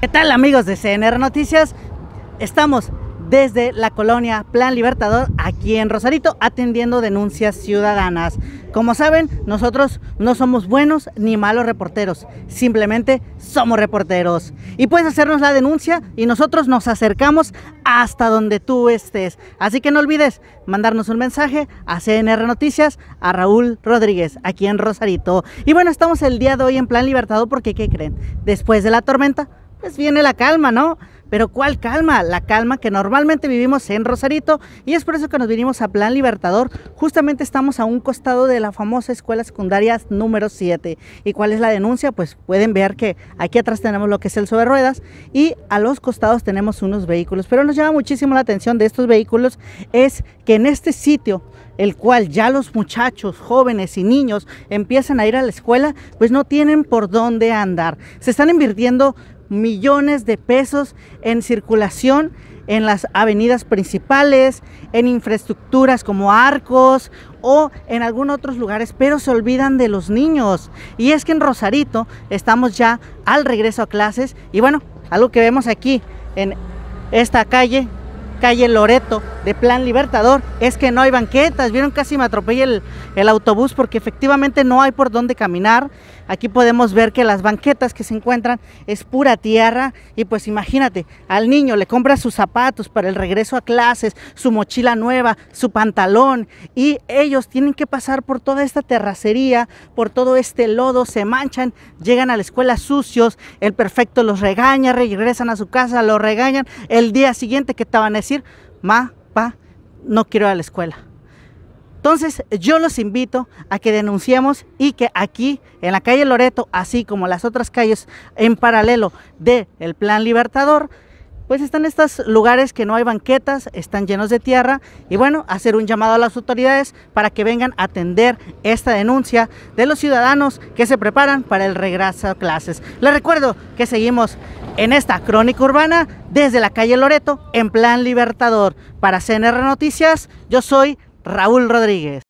¿Qué tal amigos de CNR Noticias? Estamos desde la colonia Plan Libertador aquí en Rosarito atendiendo denuncias ciudadanas. Como saben, nosotros no somos buenos ni malos reporteros, simplemente somos reporteros. Y puedes hacernos la denuncia y nosotros nos acercamos hasta donde tú estés. Así que no olvides mandarnos un mensaje a CNR Noticias, a Raúl Rodríguez, aquí en Rosarito. Y bueno, estamos el día de hoy en Plan Libertador porque, ¿qué creen? Después de la tormenta, pues viene la calma, ¿no? Pero ¿cuál calma? La calma que normalmente vivimos en Rosarito y es por eso que nos vinimos a Plan Libertador. Justamente estamos a un costado de la famosa escuela secundaria número 7. ¿Y cuál es la denuncia? Pues pueden ver que aquí atrás tenemos lo que es el sobre ruedas y a los costados tenemos unos vehículos. Pero nos llama muchísimo la atención de estos vehículos es que en este sitio el cual ya los muchachos, jóvenes y niños empiezan a ir a la escuela, pues no tienen por dónde andar. Se están invirtiendo millones de pesos en circulación en las avenidas principales, en infraestructuras como arcos o en algunos otros lugares, pero se olvidan de los niños. Y es que en Rosarito estamos ya al regreso a clases y bueno, algo que vemos aquí en esta calle, calle Loreto de Plan Libertador, es que no hay banquetas. Vieron casi me atropellé el, el autobús porque efectivamente no hay por dónde caminar. Aquí podemos ver que las banquetas que se encuentran es pura tierra. Y pues imagínate, al niño le compra sus zapatos para el regreso a clases, su mochila nueva, su pantalón. Y ellos tienen que pasar por toda esta terracería, por todo este lodo, se manchan, llegan a la escuela sucios, el perfecto los regaña, regresan a su casa, los regañan, el día siguiente que te van a decir, ma, pa, no quiero ir a la escuela. Entonces yo los invito a que denunciemos y que aquí en la calle Loreto, así como las otras calles en paralelo del el Plan Libertador, pues están estos lugares que no hay banquetas, están llenos de tierra y bueno, hacer un llamado a las autoridades para que vengan a atender esta denuncia de los ciudadanos que se preparan para el regreso a clases. Les recuerdo que seguimos en esta crónica urbana desde la calle Loreto en Plan Libertador. Para CNR Noticias, yo soy Raúl Rodríguez.